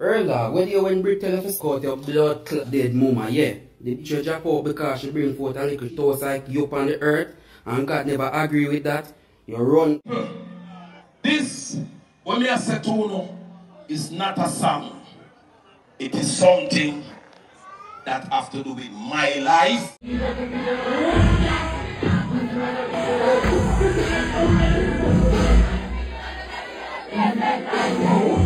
Earl uh, when you when Brick tell us to scout your blood clot dead mama, yeah. The bitch drop out because she bring forth a little toast like you upon the earth and God never agree with that. You run. Hmm. This, when me say to you, is not a song. It is something that have to do with my life.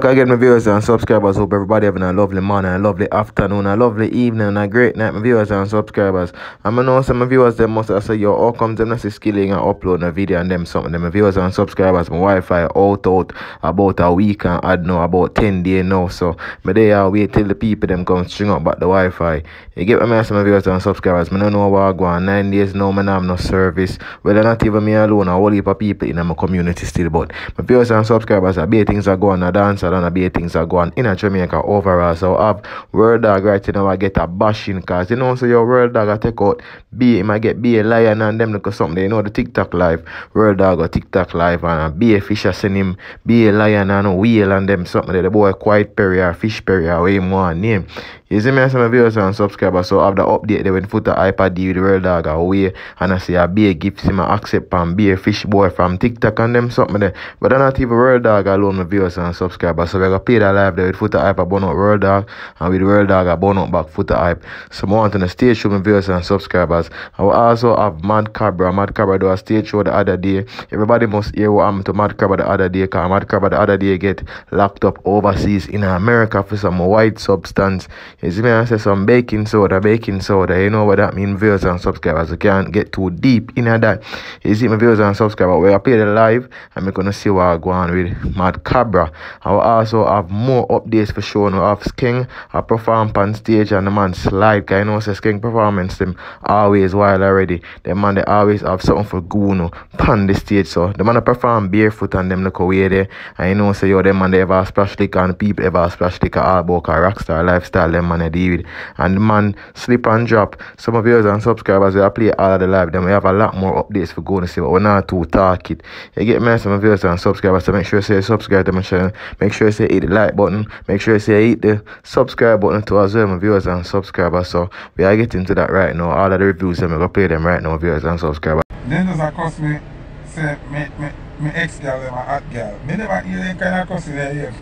Black again, my viewers and subscribers. Hope everybody having a lovely morning, a lovely afternoon, a lovely evening, and a great night, my viewers and subscribers. I'm know some of my viewers them must have say, yo, how come them not skilling and uploading a video and them something. Them my viewers and subscribers, my Wi-Fi out out about a week and I know about 10 days now. So my day I wait till the people them come string up back the Wi-Fi. You get my some viewers and subscribers. I know what I go on. Nine days now, man, have no service. Well, not even me alone, a whole heap of people in my community still. But my viewers and subscribers, I be things are going on dance and a be things are going in a Jamaica overall. So I have World Dawg right now I get a bashing cause you know so your World Dawg I take out B I get be a lion and them look something you know the TikTok live World Dawg or TikTok live and uh, be a fisher send him be a lion and a whale and them something that the boy Quite Perry or fish perry or him one name. You see me some viewers and subscribers so after the update they went foot a iPad with the World Dawg away and I say a be a gift him a accept and be a fish boy from TikTok and them something there. But I'm not even World Dawg alone my viewers and subscribers. So we're gonna play that live there with Foota Hype, I burn out World Dawg, and with World Dawg, I burn out back Foota Hype. So I want to stay show my viewers and subscribers. I will also have Mad Cabra. Mad Cabra do a stage show the other day. Everybody must hear what happened to Mad Cabra the other day, because Mad Cabra the other day get locked up overseas in America for some white substance. You see me, I say some baking soda, baking soda. You know what that means, viewers and subscribers. You can't get too deep in that. You see my viewers and subscribers, we are play the live, and we're gonna see what I go on with Mad Cabra. I will also have more updates for sure. Now have Skeng I perform on stage and the man slide. Cause you know say Skeng performance them always wild already. The man they always have something for Guno on the stage. So the man they perform barefoot and them look away there. And you know say yo them man they ever splash liquor and people ever splash liquor all about rockstar lifestyle them man eh, they deal with. And man slip and drop. Some of viewers and subscribers they play all of the live. Then we have a lot more updates for going to see but we're not too talk it. You get me some viewers and subscribers so make sure you say subscribe to my channel. Make sure you say hit the like button. Make sure you say hit the subscribe button to as well, eh, my viewers and subscribers. So we are getting to that right now. All of the reviews, eh, I'm gonna play them right now, viewers and subscribers. Then does a cuss me say me me me ex girl and my hot girl. Me never hear them kind of cussing there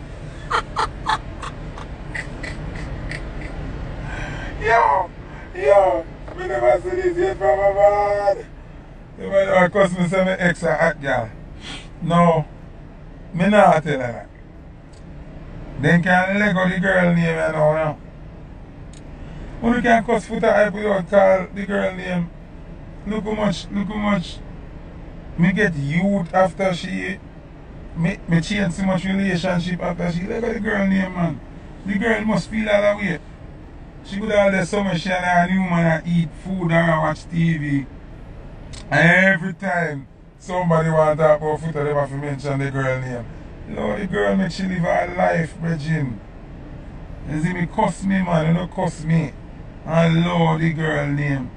Yo, yo, mi never see this yet from abroad. You might know, of course, me say my ex a hot girl. No, me not tell her that. Then can leg out the girl name and all now. Only can cuss foot hype without call the girl name. Look how much, look how much. Me get youth after she, me, me change so much relationship after she. Look at the girl name, man. The girl must feel all the way. She could all the summer she and her new man eat food and watch TV. Every time somebody want to talk about Foota, they have to mention the girl name. Lord, the girl make she live her life, Bridging. You see me cuss me, man, you know cuss me. And Lord, the girl name.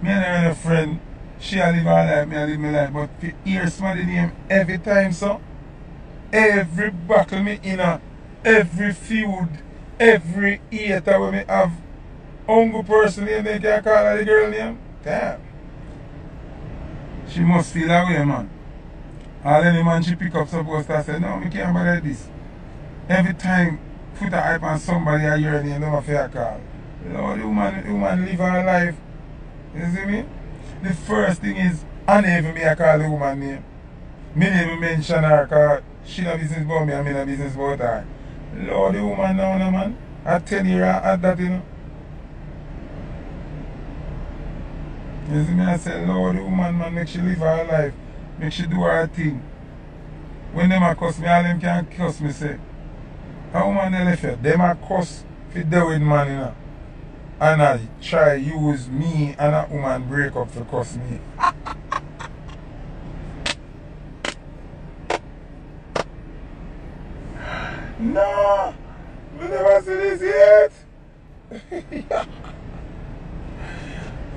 Me and her a friend, she a live her life, me a live my life. But if you hear somebody name every time, so, every battle me in a, every feud, every hater when me have, hungry person name, they can call her the girl name. Damn. She must feel that way, man. All any man she pick up supposed to say, no, me can't bother this. Every time Foota Hype on somebody I hear name, never fair call. Lord, the woman, the woman live her life. You see me? The first thing is, I never me I call the woman name. Me never mention her because she no business about me and me no business about her. Lord, the woman now, no, man. I tell you at that, you know. You see me? I say, Lord, woman, man, make she live her life. Make she do her thing. When them a cuss me, all them can cuss me, say. how woman they left here, them a cuss fit there with man, you know. And I try use me and a woman break up to cuss me. no, we never see this yet.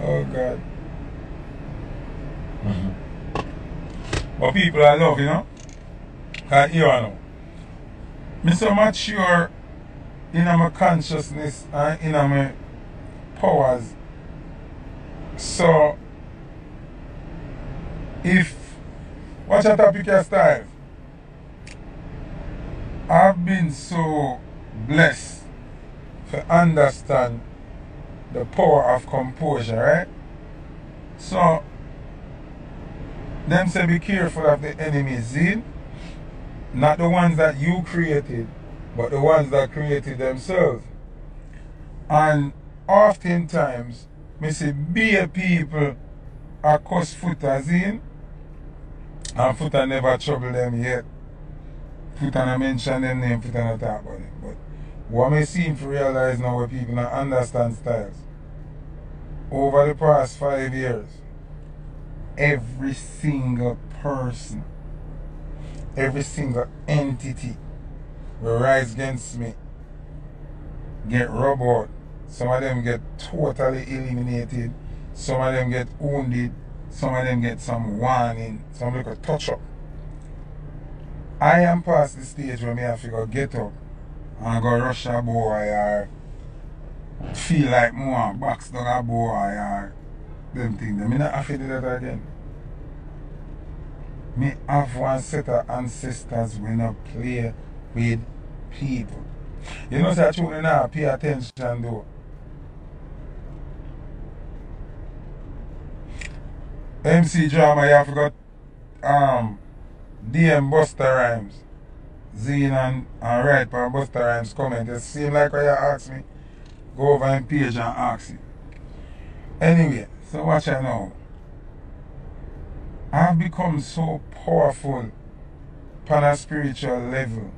oh God. But people I love, you know. Cause you know. Me so mature in my consciousness and in my powers. So if watch a topic your style. I've been so blessed to understand the power of composure, right? So them say be careful of the enemy's zeal. Not the ones that you created, but the ones that created themselves. And oftentimes, me see be people are cuss footers in, and footer never trouble them yet. Footer not mention them name, footer not talk about them. But what me seem to realize now where people not understand styles. Over the past five years, every single person every single entity will rise against me, get rubbed out. Some of them get totally eliminated. Some of them get wounded. Some of them get some warning. Some a touch up. I am past the stage where me have to go get up and go rush a boy or feel like more box down a boy or them things. I not have to do that again me have one set of ancestors when I play with people. You know, say, so now pay attention though. MC drama, you have got um, DM Busta Rhymes. Zine and, and write for Busta Rhymes comment. It seem like what you ask me. Go over and page and ask it. Anyway, so watch out now. I've become so powerful on a spiritual level.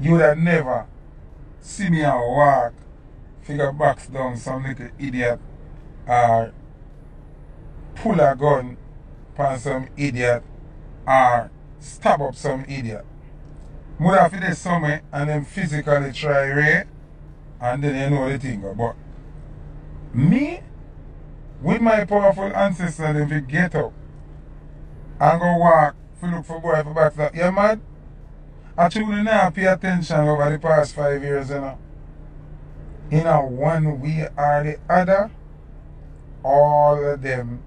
You would have never see me and walk, figure box down some little idiot or pull a gun on some idiot or stab up some idiot. Would have do somewhere and then physically try rape and then you know the thing. But me, with my powerful ancestors, if you get up and go walk to look for boy for back that, you mad? I truly now pay attention over the past five years, you know. In a one way or the other, all of them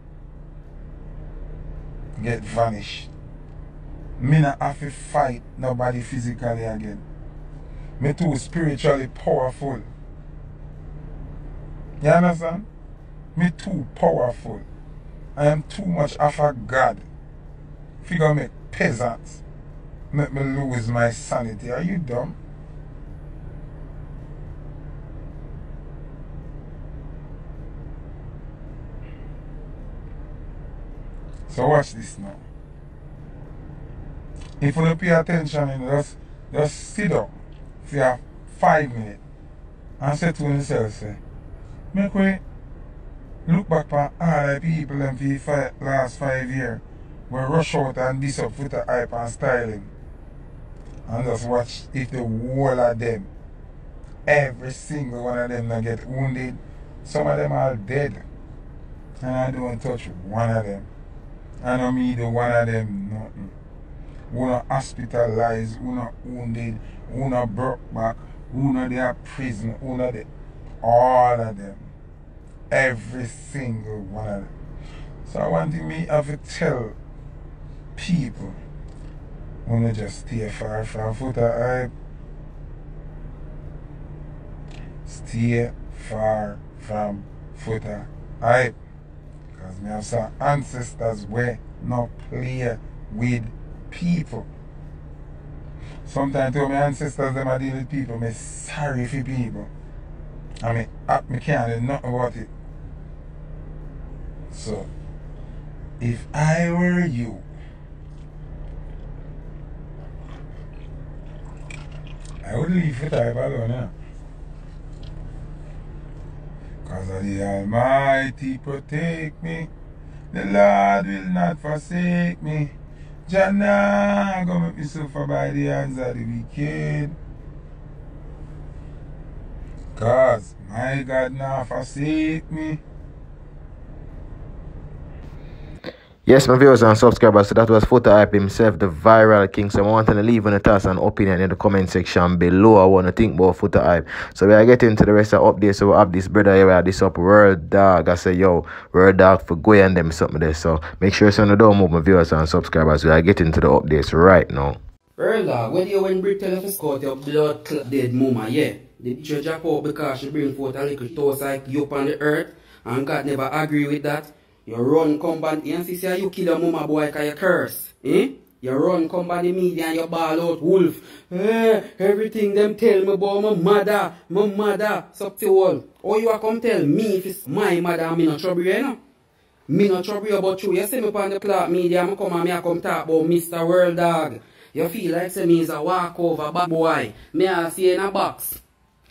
get vanished. Me not have to fight nobody physically again. Me too spiritually powerful. You understand? Me too powerful. I am too much of a God. Figure make peasant. make me lose my sanity. Are you dumb? So watch this now. If you don't pay attention, you just, just sit down for five minutes and say to yourself, say, make we look back on all the people in the last five years we rush out and this up with the hype and styling. And just watch if the whole of them, every single one of them that get wounded, some of them are dead. And I don't touch one of them. I don't mean the one of them nothing. Who not hospitalized, who not wounded, who not broke back, who not their prison, who not the, all of them. Every single one of them. So I want me have to tell people wanna just stay far from Foota Hype. Stay far from Foota Hype. Because me have some ancestors where not play with people. Sometimes too, my ancestors them are deal with people, me sorry for people. I mean, I, me can't do nothing about it. So, if I were you, I would leave type alone, yeah. Cause of the Almighty protect me. The Lord will not forsake me. Jana, go make me suffer by the hands of the wicked. Cause my God now forsake me. Yes, my viewers and subscribers, so that was Foota Hype himself, the viral king. So I want to leave an thoughts and opinion in the comment section below. I want to think about Foota Hype. So we are getting to the rest of the updates. So we have this brother here, this up World Dawg. I say, yo, World Dawg for go and them something there. So make sure you don't move my viewers and subscribers. We are getting to the updates right now. World Dawg, when you Brick tell us scout your blood clot dead mama, yeah. The bitch drop out because she bring forth a little toast like you up on the earth. And God never agree with that. You run come back and see say you kill your mama boy because you curse. Eh? You run come the media and you ball out wolf. Eh, everything them tell me about my mother, my mother, something all. Or you are come tell me if it's my mother me no trouble you know? Me no trouble about you. You see me on the plot media, I come and me I come talk about Mr. World Dawg. You feel like say me is a walkover bad boy. Me I see in a box.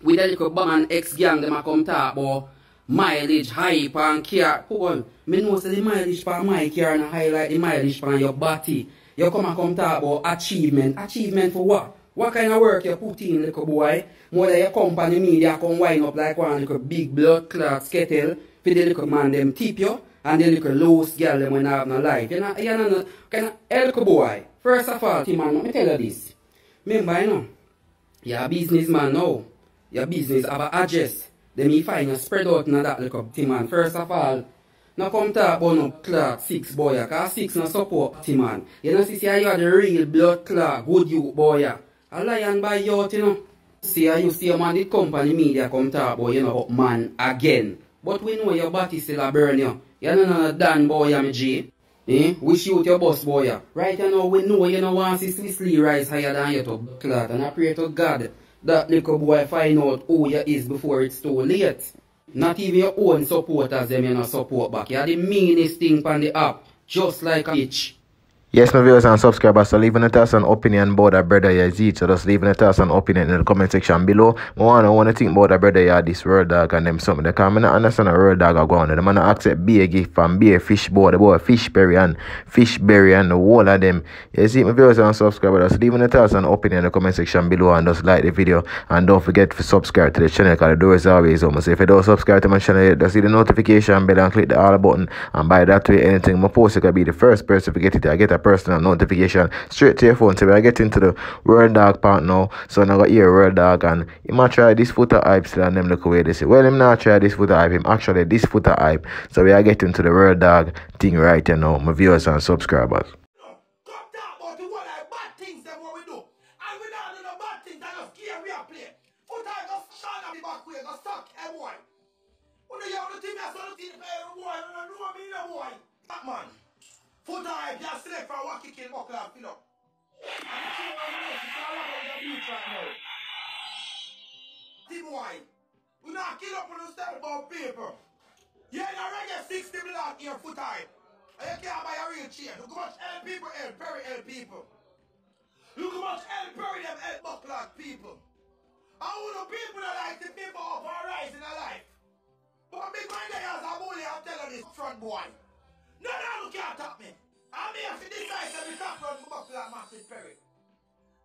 With a little and ex-gang them I come talk about mileage, hype and care. Paul, me know say the mileage for my car and highlight the mileage for your body. You come and come talk about achievement. Achievement for what? What kind of work you put in, little boy? More than your company media come wind up like one little big blood clot skettle for the little man them tip you and the little loose girl them when I have no life. You know, you know, kind of, eh, hey, little boy. First of all, man, let me tell you this. Remember, you know, you're a businessman now. Your business have a address. Then me find you spread out in that little team man. First of all, now come talk about no clock six boy, cause six no support team man. You know see, see you are the real blood clock, good you boy. A lion by out, you know. See how you see a man the company media come talk about you know up man again. But we know your body still a burn you. You know no Dan boy I'm G. Eh? We shoot your boss boy. Right you know we know you know want to see Swiss Lee rise higher than you to clot and I pray to God that little boy find out who you is before it's too late. Not even your own supporters them you know support back. You're the meanest thing on the app. Just like a bitch. Yes, my viewers and subscribers, so leaving a thoughts and opinion about our brother Yazid. So just leaving a thoughts and opinion in the comment section below. I want to want to think about our brother yeah, this world dawg and them something. Because I not understand a world dawg are going. Them not accept be a gift from be a fish boy, the boy fish berry and fish berry and the whole of them. You see, my viewers and subscribers, just leaving a thoughts and opinion in the comment section below and just like the video. And don't forget to subscribe to the channel because the door is always open. So if you don't subscribe to my channel, just see the notification bell and click the all button. And by that way, anything I post, you can be the first person to get it. I get a personal notification straight to your phone. So we are getting to the World Dawg part now. So now got here World Dawg and he might try this Foota Hype still and them look away they say. Well him not try this Foota Hype, him actually this footer Hype. So we are getting to the World Dawg thing right here now, my viewers and subscribers. Foot I just select for what kick in buckle and fill up. And the team was next, it's all about the beach right now. Wine. We not kill up on the step about paper. You reggae 60 million here foot high. And you can't buy a real chain. Look how much help people help, very help people. Look how much help bury them help buckler people. And who the people that like to people up and rise in their life. But big man there as a I'm telling this front boy. None of you can't top me. I'm here for this guy to be top run for buckler match with Perry.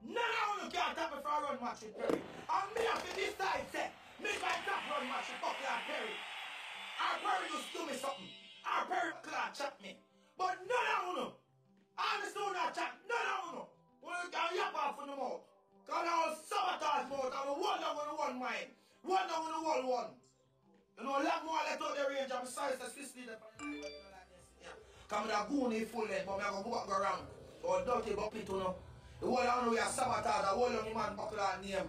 None of you can't top me for a run match with Perry. I'm here for this side set. Make my top run match with buckler and Perry. Our Perry just do me something. Our Perry clad chat me. But of you know. I'm the stone that chat. Of you know. When you can yap off in the mouth. Cause I was sabotage mouth. I'm a one down with the one mind. One down with the one one. You know, a lot more let out the range. I'm sorry to Swiss leader. Come with a goonie full length, but I'm going to go back go around. Oh, or dirty but pit, you know. The whole of you are sabotage. The whole of you man buckle that name.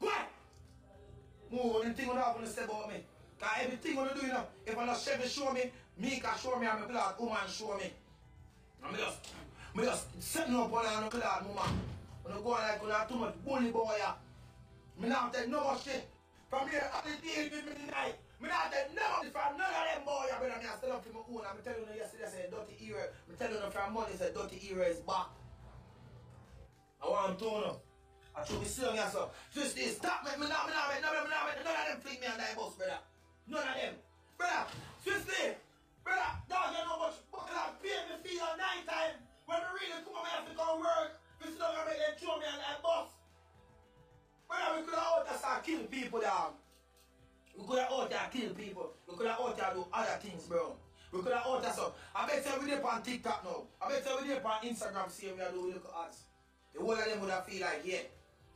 Go ahead. Move on. The thing you have to say about me. Cause everything you do, you know, if I'm not Chevy show me, me can show me, I'm a black woman show me. I'm just, me just setting up on a clad woman. When you go on like, when I too much bully boy, yeah. Me not take no more shit. From here, at the day with me tonight. Me not take no money from none of them boy, I better me I stand up for my own. I'm telling you yesterday, I said dirty era. I'm telling you from money, said dirty era is back. I want to know. I should be sitting here, so just this, stop me, me not, me not, me not, me not, me none of them fling me on that bus, brother. None of them. Brother, seriously, brother, dog, you know much buckle and pay me fee on night time. When we really come, I have to go work. We still don't make them throw me on that bus. Brother, we could all just start killing people, down there kill people. We could have out there do other things, bro. We could have out there so. I bet say we there on TikTok now. I bet say we there on Instagram see we are doing look at ads. The whole of them would have feel like, yeah.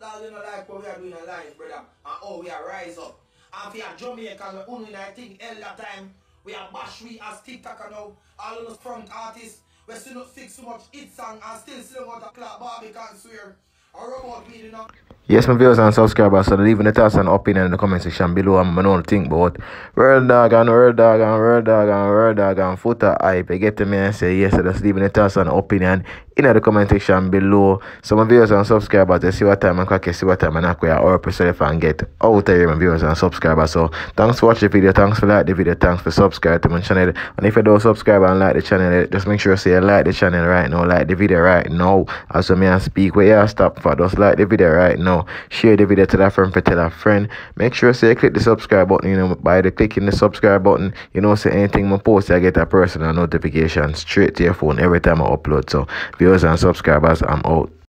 That you know like what we are doing in life, brother. And oh we are rise up. And for your Jamaicans, we only I think elder time. We are bash we as TikToker now. All those front artists. We still not fix so much hit song and still still want to clap Barbican swear. Or robot me, you know. Yes, my viewers and subscribers, so leave the thoughts and opinion in the comment section below and I know think about World Dawg and World Dawg and World Dawg and World Dawg and Foota hype. You get to me and say yes, so just leave the thoughts and opinion in the comment section below. So my viewers and subscribers, they see what time I crack, see what time I acquire or yourself and get out of here, my viewers and subscribers. So thanks for watching the video, thanks for like the video, thanks for subscribing to my channel. And if you don't subscribe and like the channel, just make sure you say like the channel right now, like the video right now. As me and speak where you stop for, just like the video right now. Share the video to that friend for tell a friend. Make sure say you click the subscribe button, you know, by the clicking the subscribe button, you know, say anything I post, I get a personal notification straight to your phone every time I upload. So viewers and subscribers, I'm out.